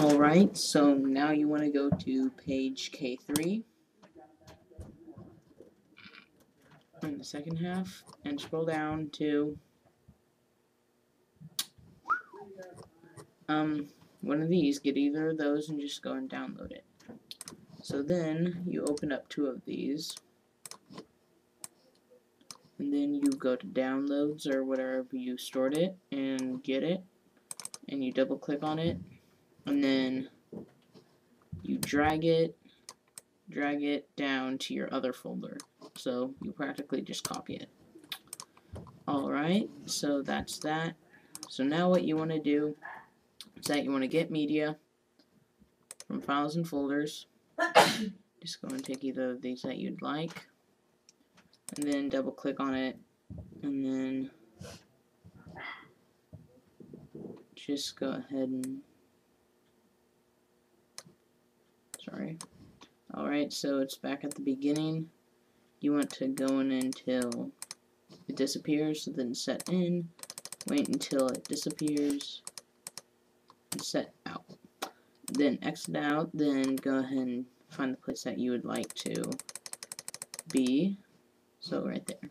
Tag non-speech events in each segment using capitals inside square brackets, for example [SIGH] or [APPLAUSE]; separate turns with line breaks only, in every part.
Alright, so now you want to go to page K3 in the second half and scroll down to um one of these, get either of those and just go and download it. So then you open up two of these. And then you go to downloads or whatever you stored it and get it. And you double click on it and then you drag it drag it down to your other folder. So you practically just copy it. Alright so that's that. So now what you want to do is that you want to get media from files and folders. [COUGHS] Just go and take either of these that you'd like. And then double click on it. And then just go ahead and sorry. Alright so it's back at the beginning. You want to go in until it disappears so then set in. Wait until it disappears. And set out. Then exit out then go ahead and find the place that you would like to be. So right there.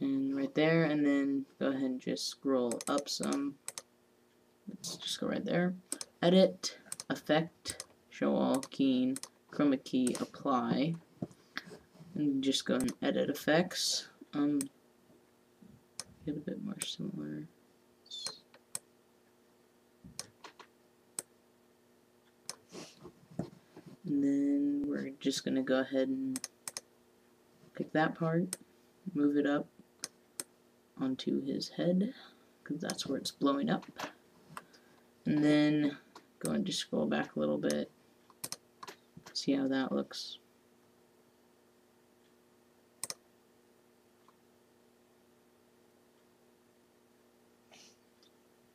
And right there and then go ahead and just scroll up some. Let's just go right there edit effect show all keying chroma key apply. And just go and edit effects. Um get a bit more similar. And then we're just gonna go ahead and pick that part move it up onto his head because that's where it's blowing up. And then go and just scroll back a little bit. See how that looks.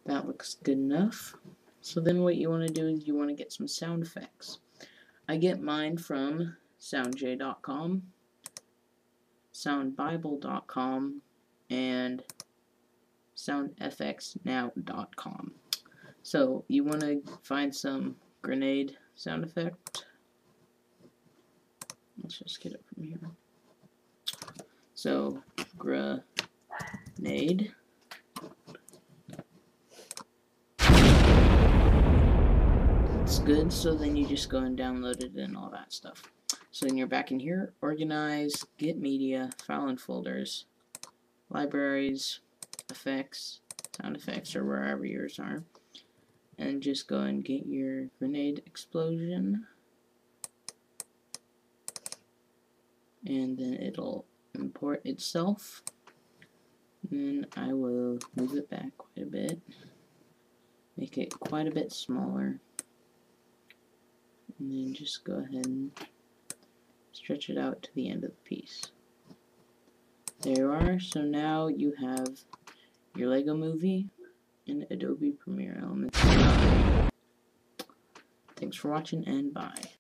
That looks good enough. So then what you want to do is you want to get some sound effects. I get mine from soundjay.com soundbible.com and soundfxnow.com. So you want to find some grenade sound effect. Let's just get it from here. So grenade. It's good, so then you just go and download it and all that stuff. So then you're back in here, organize, get media, file and folders, libraries, effects, sound effects, or wherever yours are. And just go and get your grenade explosion. And then it'll import itself. And then I will move it back quite a bit. Make it quite a bit smaller. And then just go ahead and stretch it out to the end of the piece. There you are. So now you have your Lego Movie in Adobe Premiere Elements. Thanks for watching and bye.